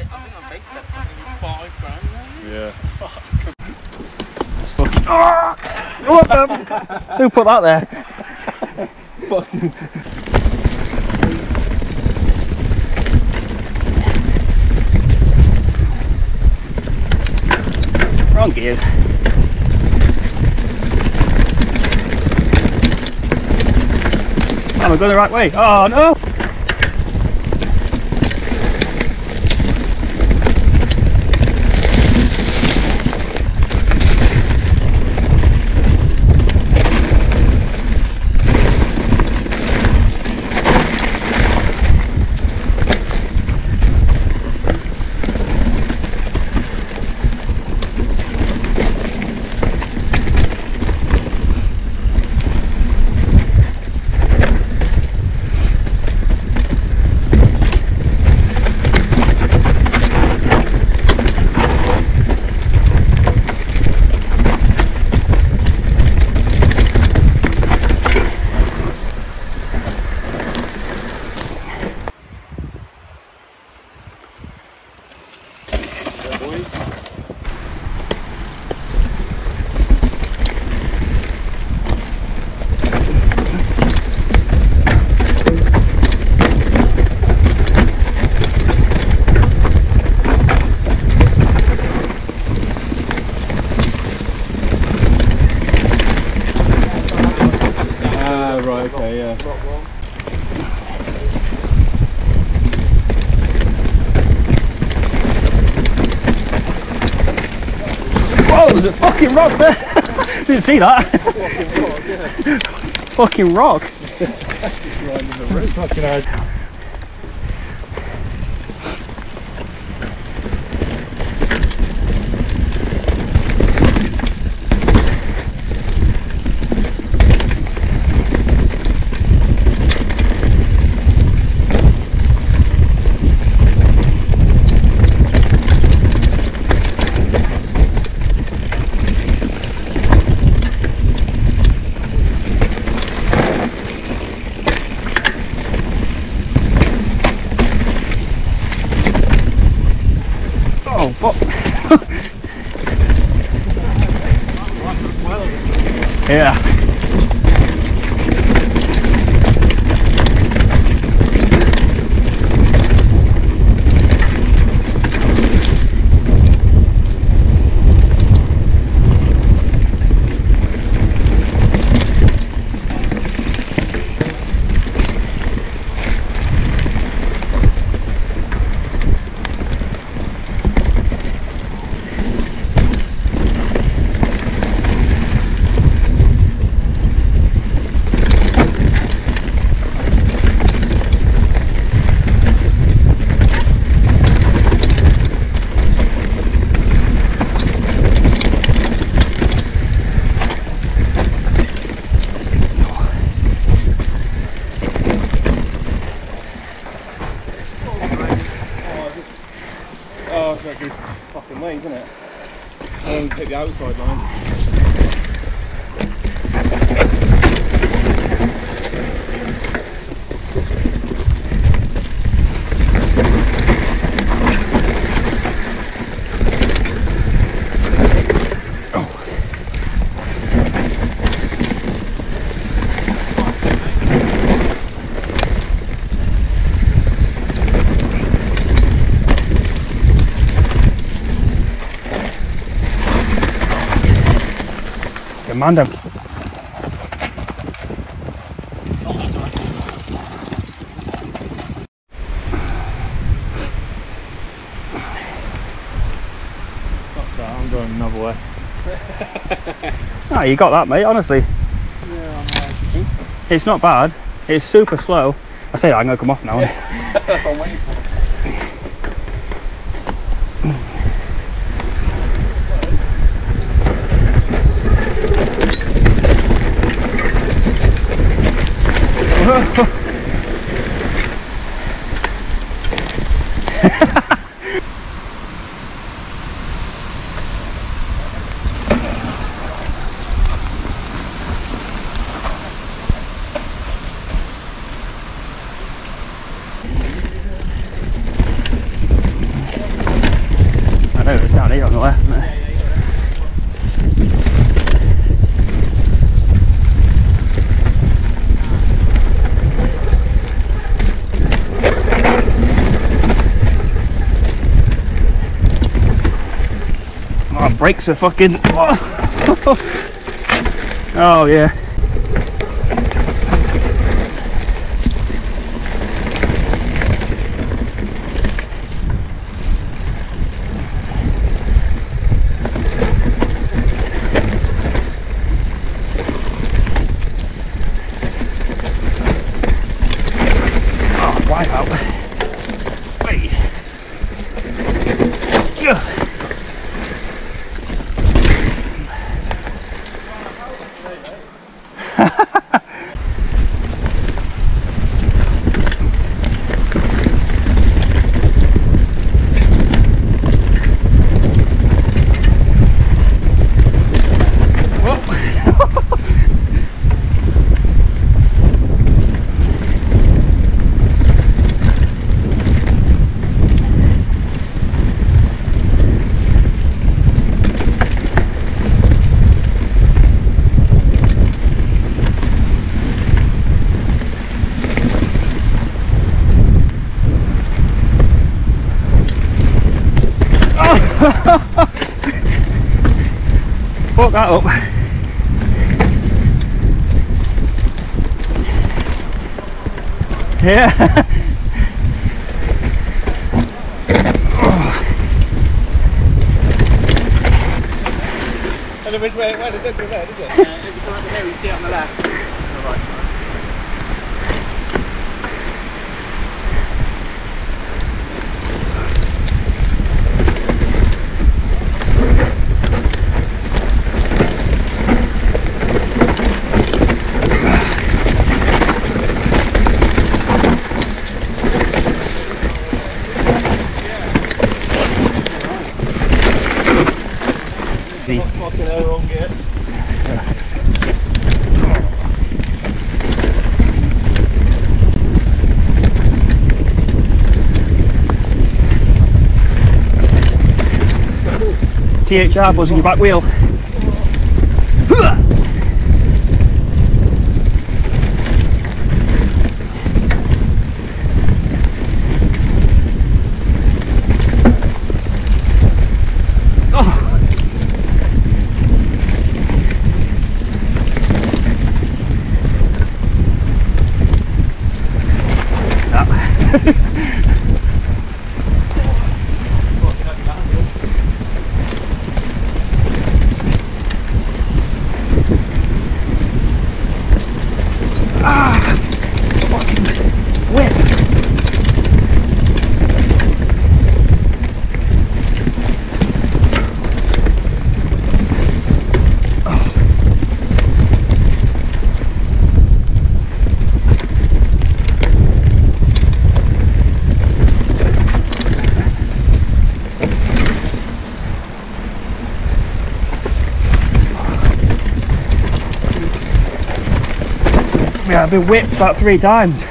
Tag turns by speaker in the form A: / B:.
A: I think on base steps something five grand.
B: Yeah.
C: It's fucking. Oh! What the? Who put that there?
B: Fucking.
C: Wrong gears. Am I going the right way? Oh no!
B: Ah, right, okay, yeah.
C: There's a fucking rock there! Didn't see that. fucking rock.
B: Fucking hell.
C: Oh, fuck. yeah.
B: Oh, it's like it's fucking isn't it? I only hit the outside line. That, I'm going another way.
C: Ah, you got that, mate, honestly. It's not bad. It's super slow. I say that, I'm going to come off now. ở đây chào đây rồi. Oh, brakes are fucking. Oh yeah. Oh, wipe out. Wait. Yeah. Fuck that up. Yeah.
B: And then which way it went, it didn't go there, did it?
A: Uh, if you come up the hill, you see it on the left. Alright.
B: Fucking hell, wrong gear.
C: THR buzzing your back wheel. Oh. Yeah, I've been whipped about three times.